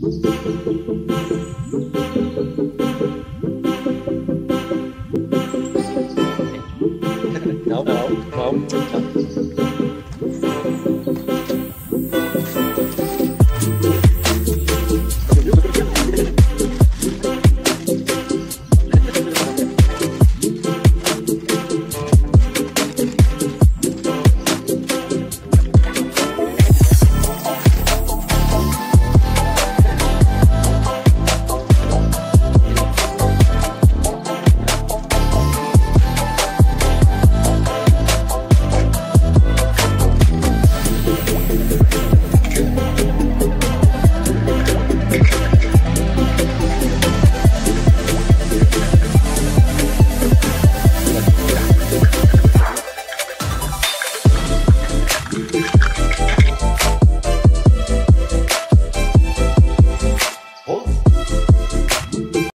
Não, não, não.